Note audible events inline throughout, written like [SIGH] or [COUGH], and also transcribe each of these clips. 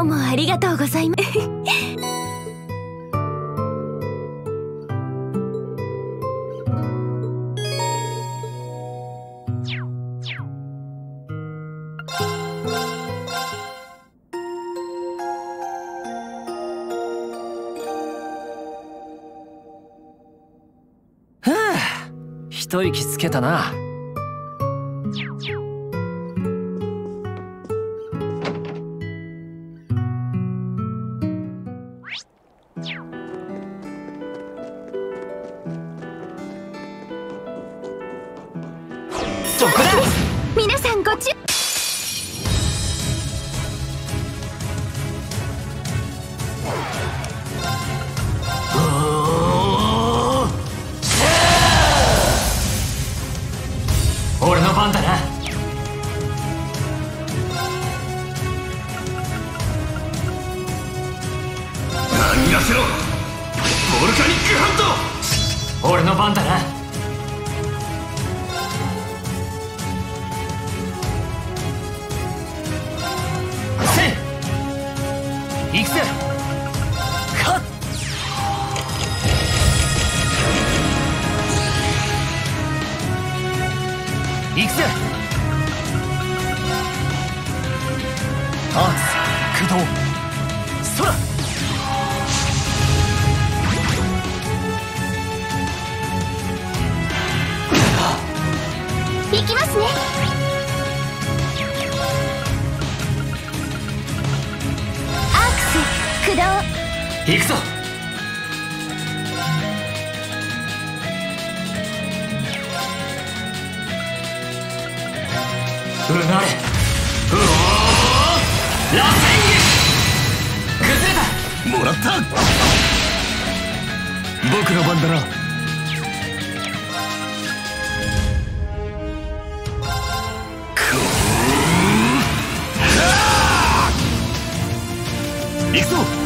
ふうもありがとうございます一息つけたな。そ。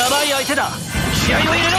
やばい相手だ。気合を入れ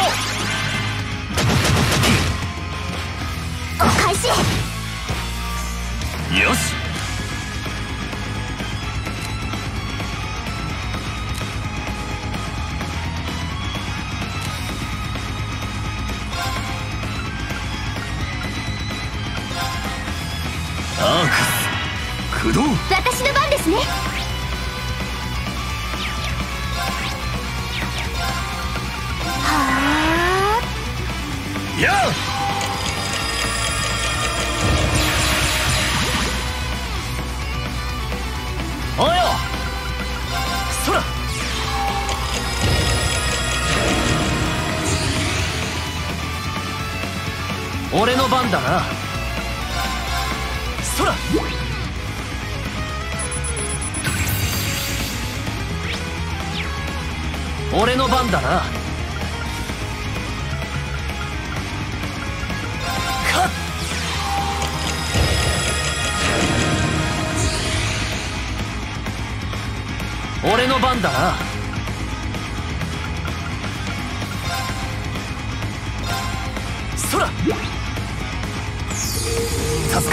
そら助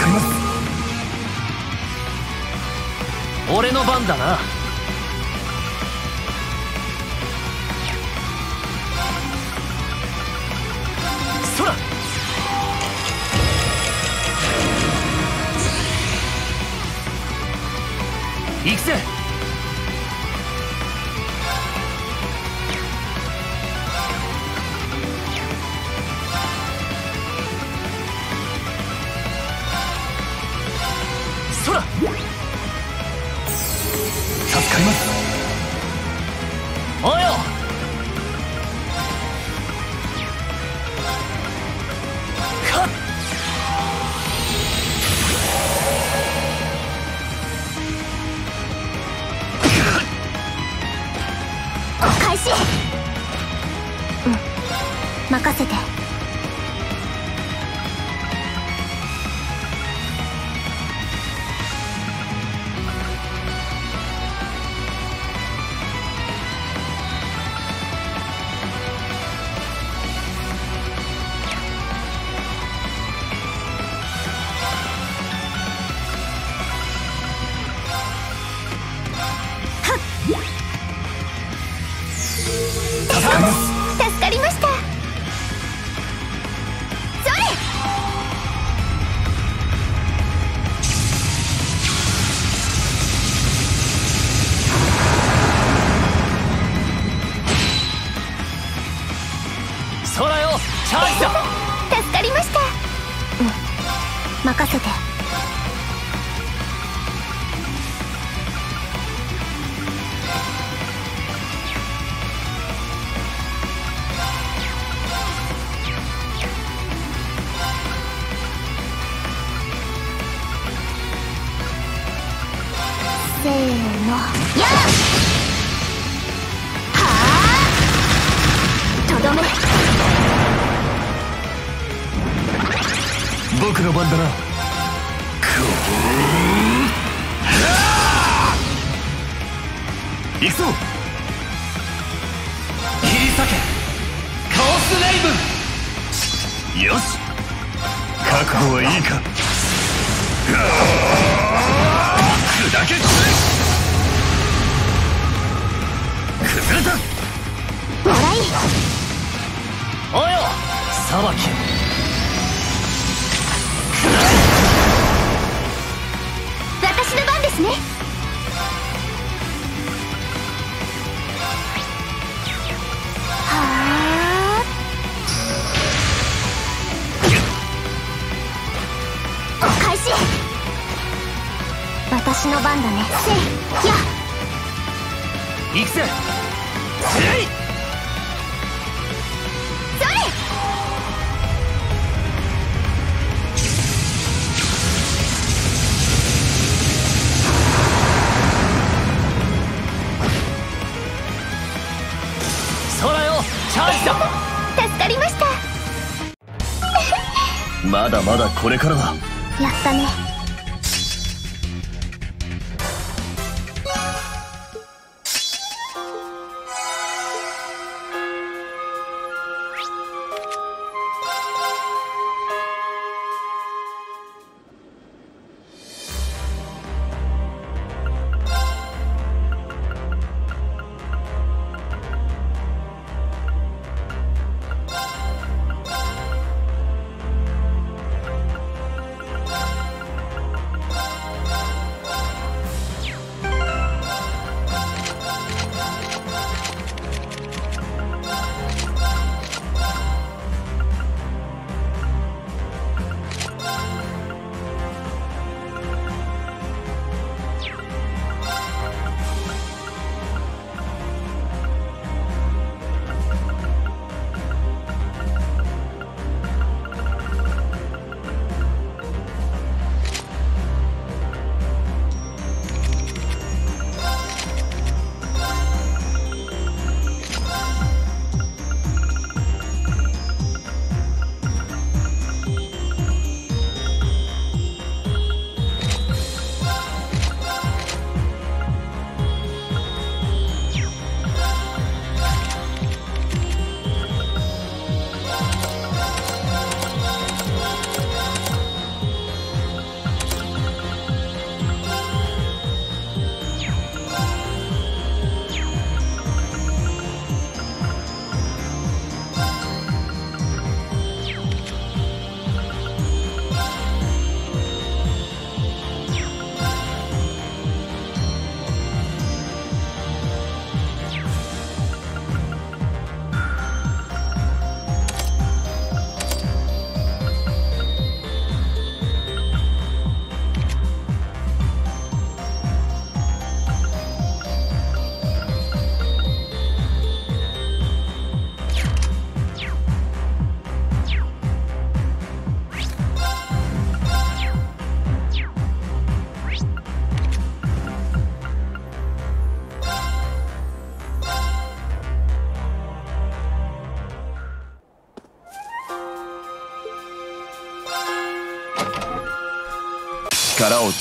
かります。俺の番だな。そら行くぜ行くぞ切り裂け。カオスレイブ。ンよし。覚悟はいいか。砕け崩れた。もらい。およ。裁き私の番ですねはあお返し私の番だね。せい。や。行くぜ。えい。まだまだこれからだやったね。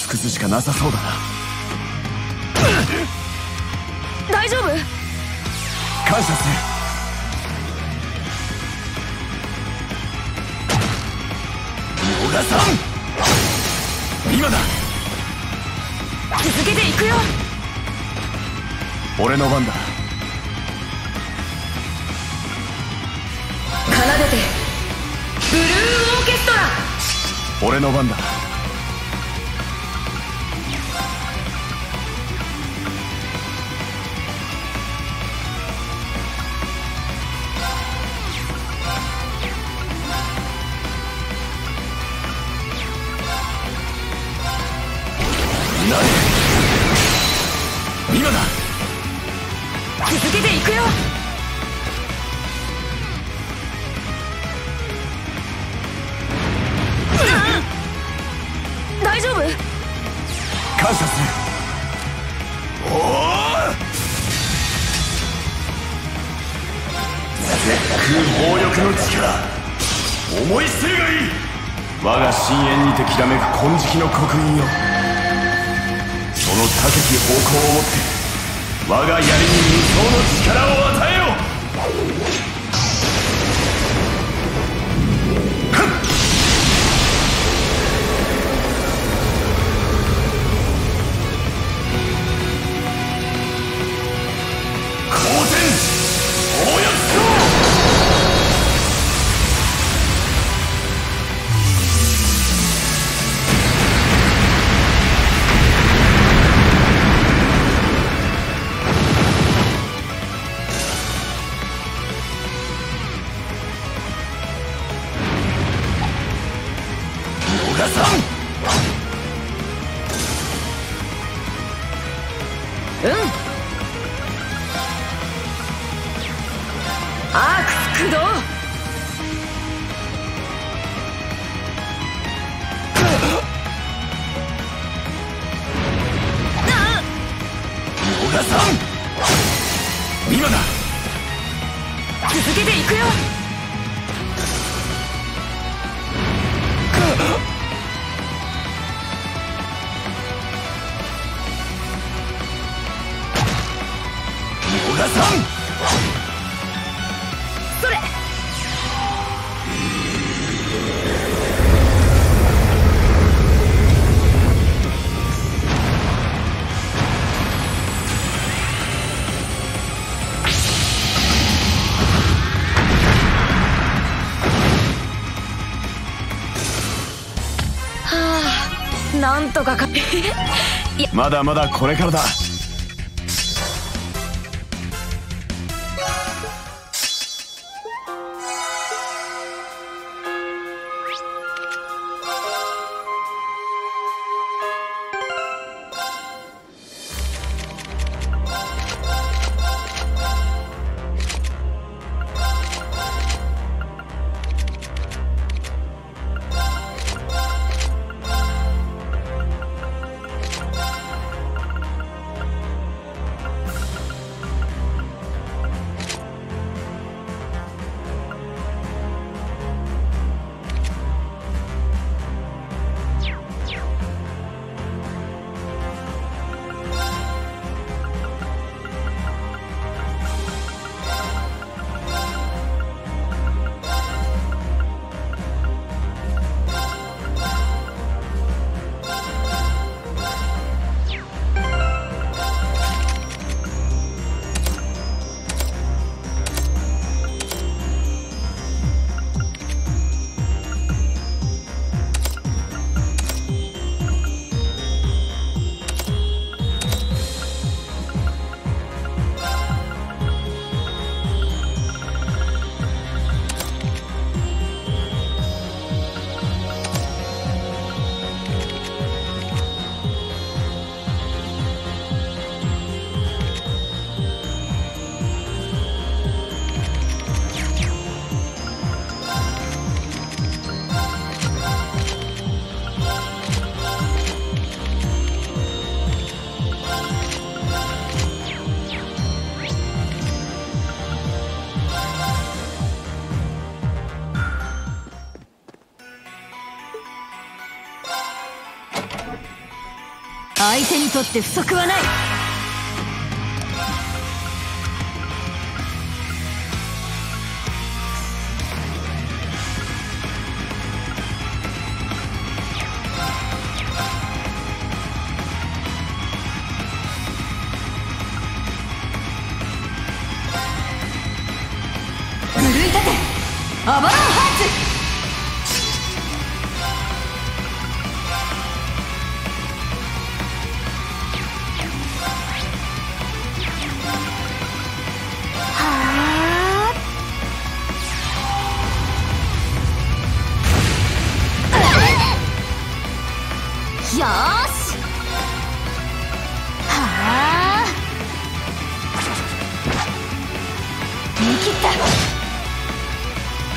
尽くすしかなさそうだな。暴力の力。思いせいがいい。我が深淵にてきらめく金色の刻印よ。その高き方向をもって我が槍に無双の力を与えとかか [LAUGHS] いや。まだまだこれからだ。相手にとって不足はない。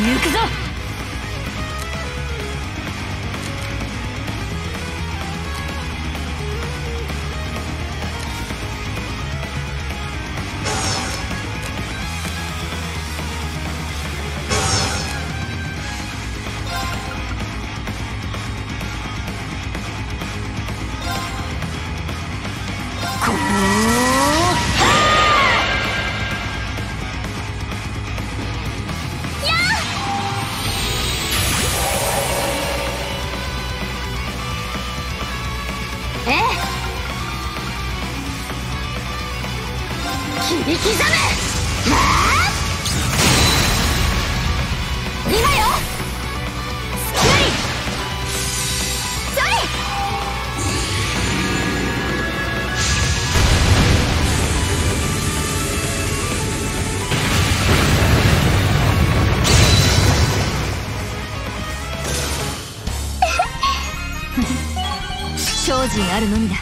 行くぞあるのみだ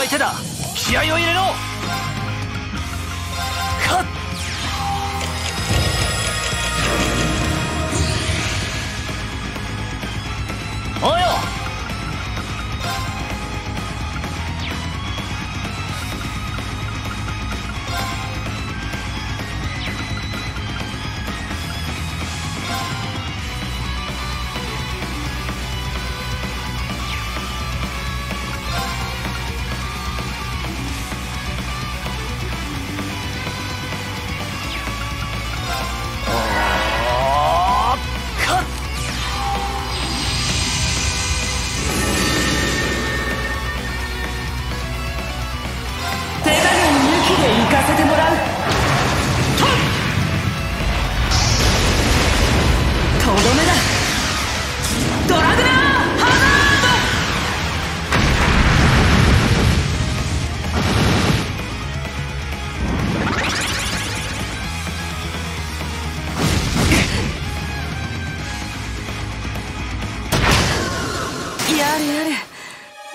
相手だ。気合を入れろ。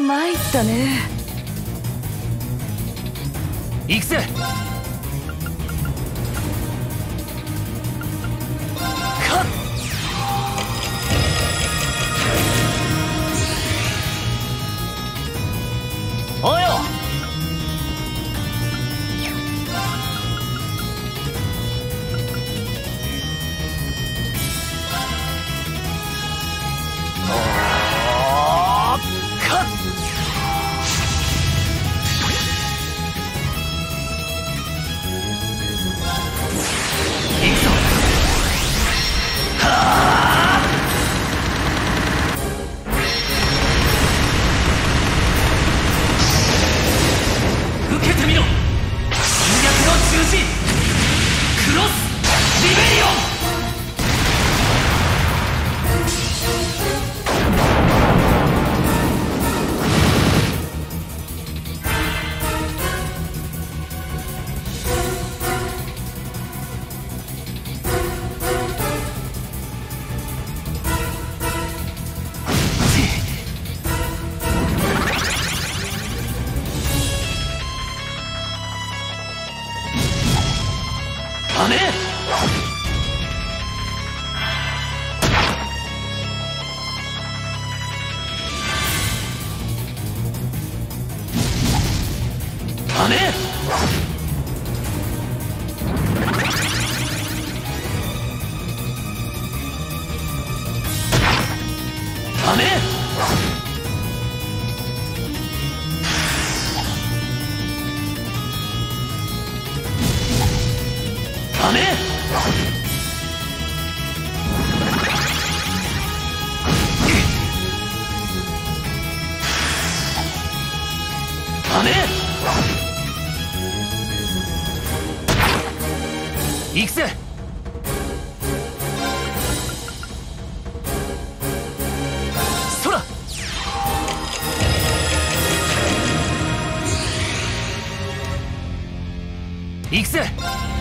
参ったね。行くぜ。行くぜ。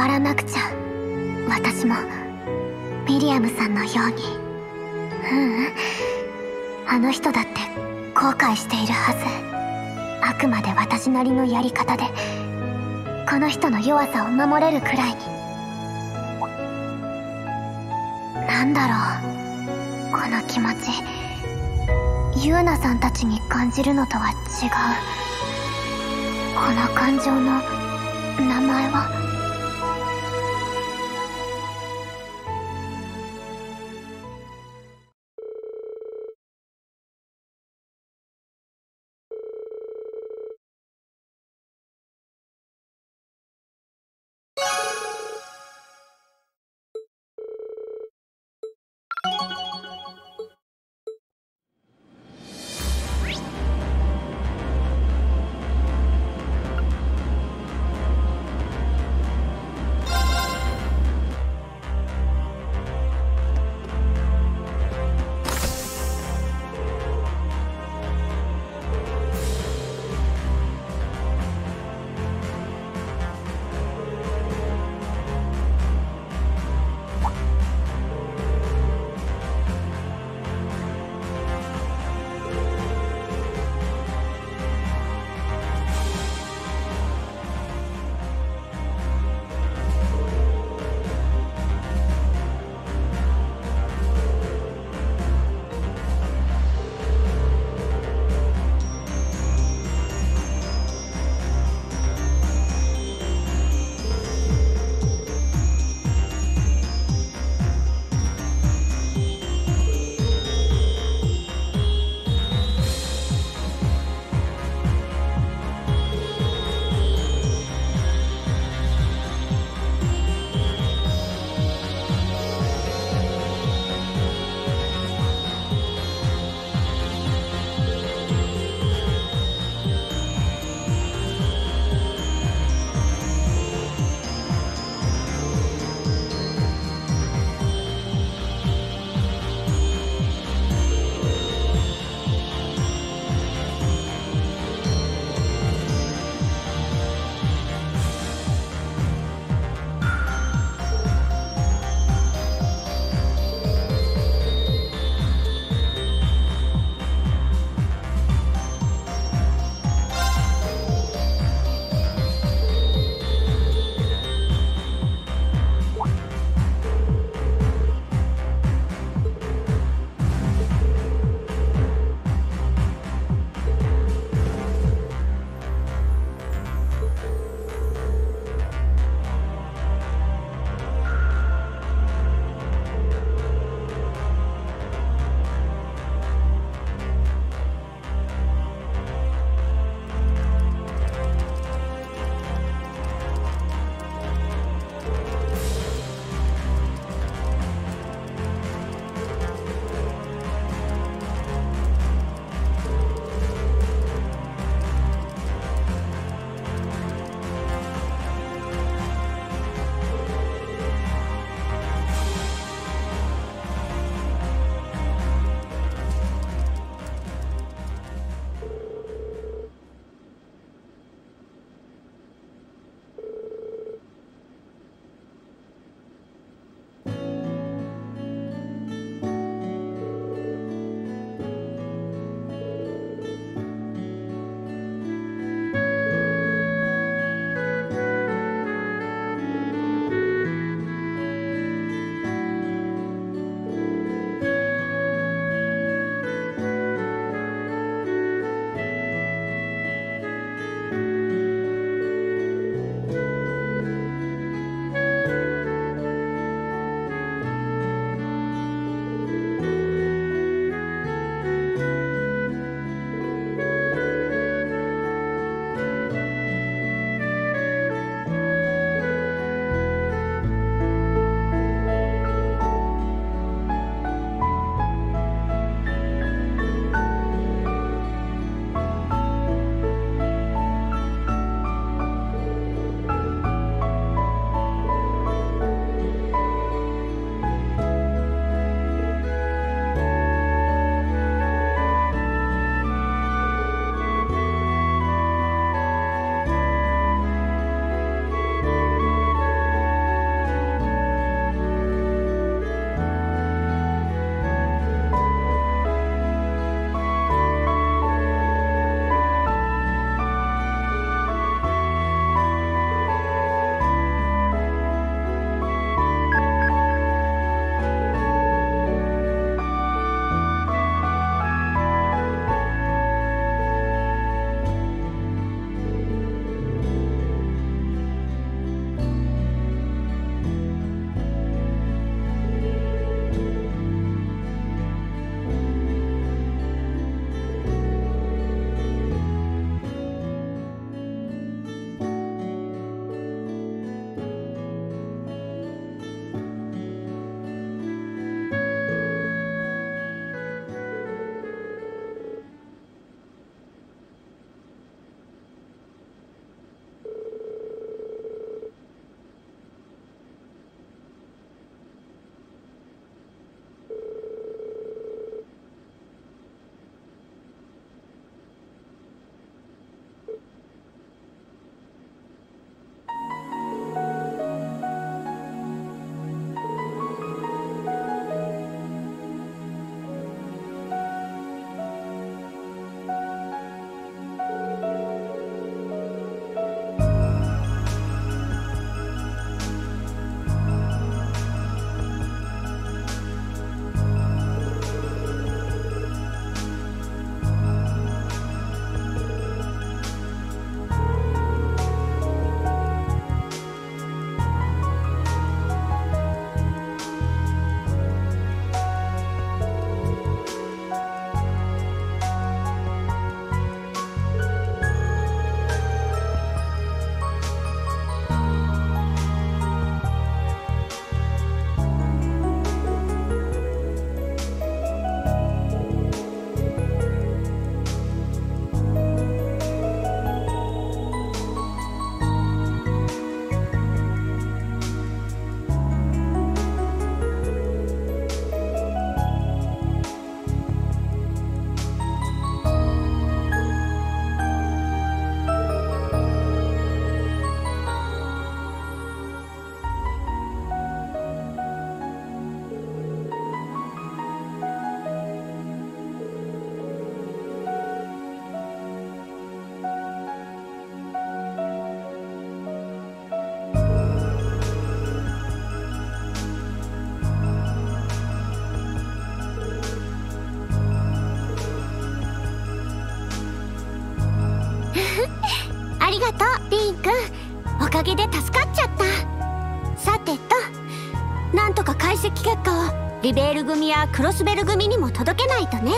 わらなくちゃ。私もミリアムさんのように。ううん。あの人だって後悔しているはず。あくまで私なりのやり方で。この人の弱さを守れるくらいに。なんだろう。この気持ち。ユーナさんたちに感じるのとは違う。この感情の名前は？げで助かっちゃった。さてとなんとか解析結果をリベール組やクロスベル組にも届けないとね。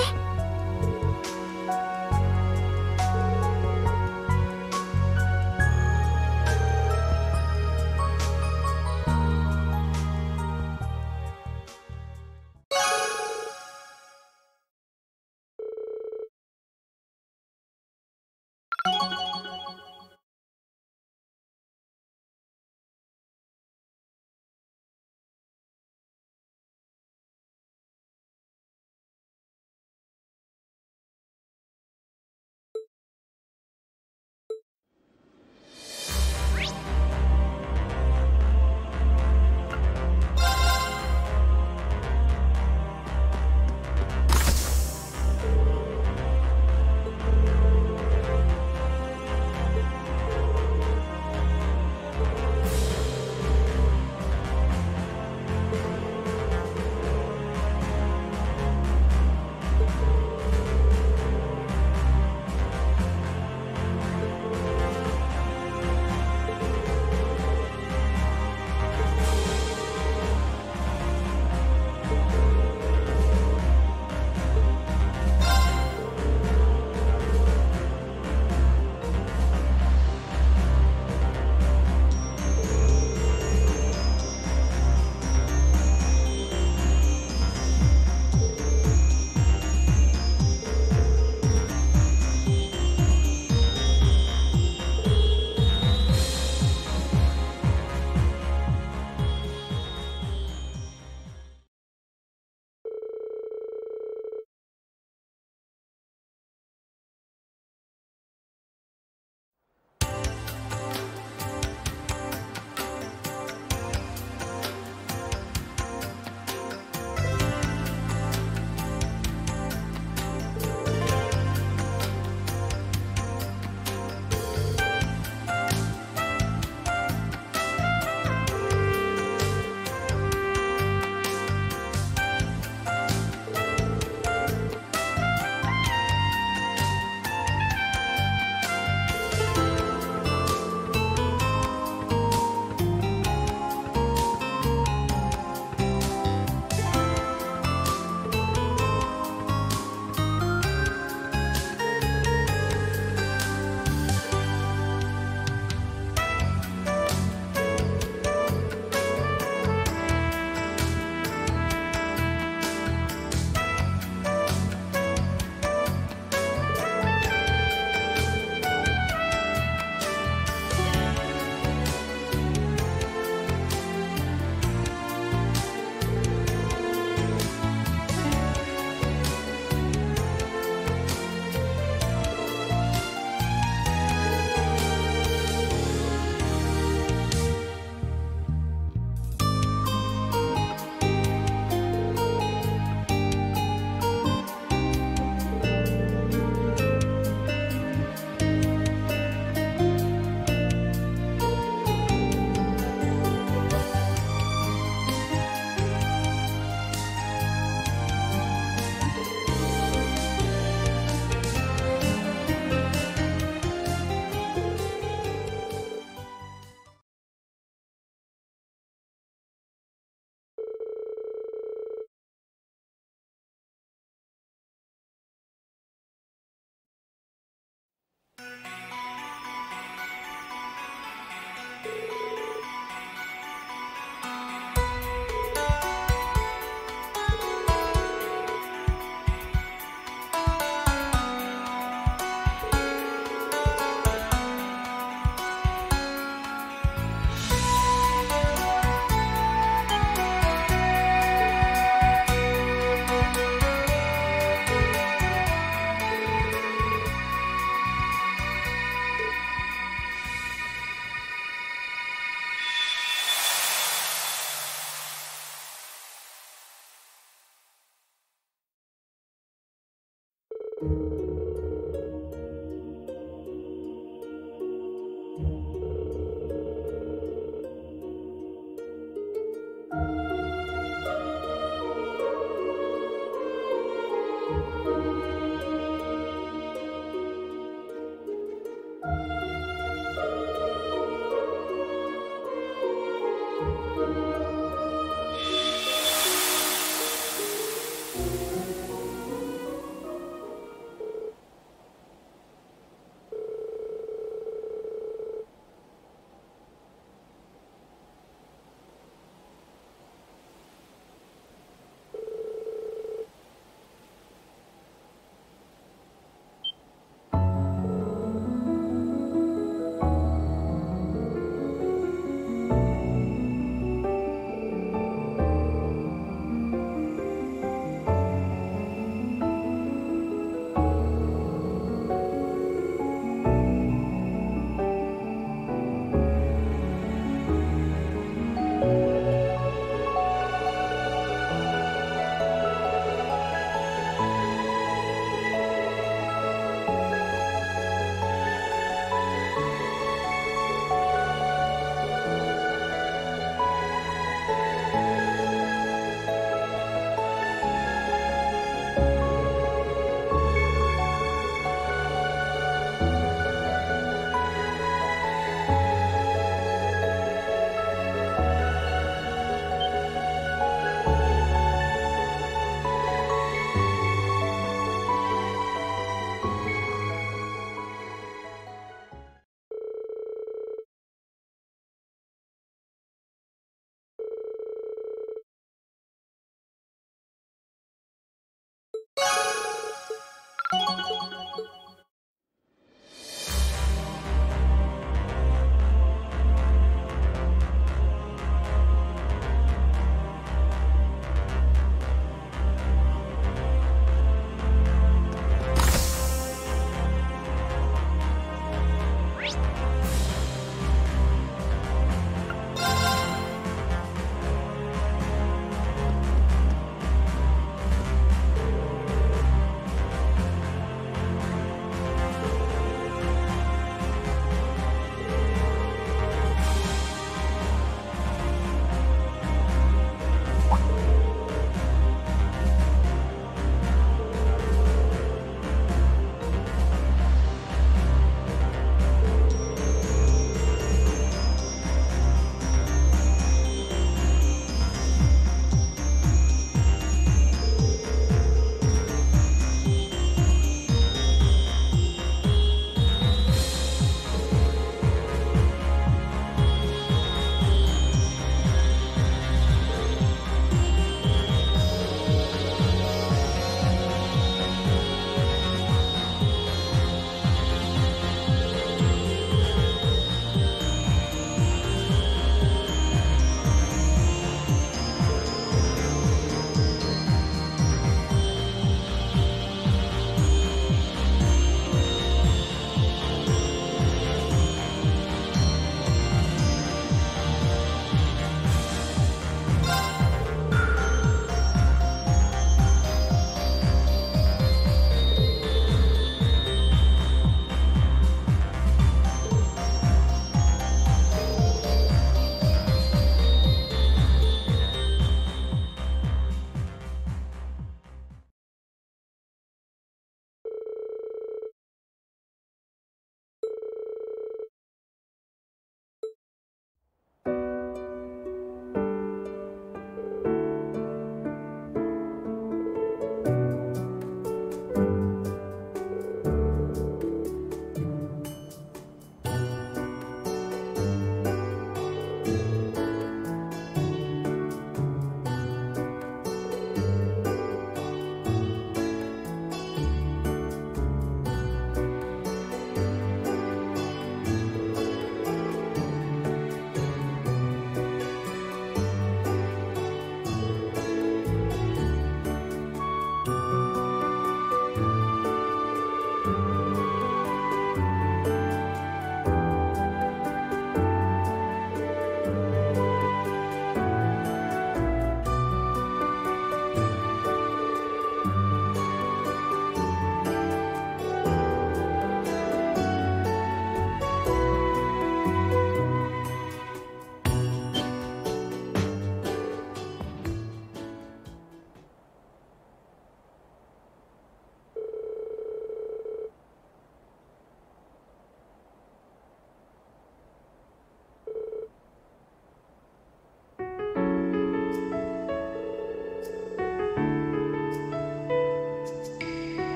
Música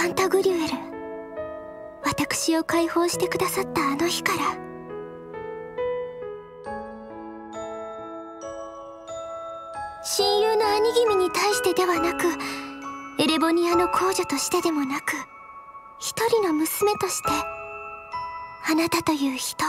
パンタグリュエル。私を解放してくださったあの日から。親友の兄君に対してではなくエレボニアの公女としてでもなく一人の娘としてあなたという人。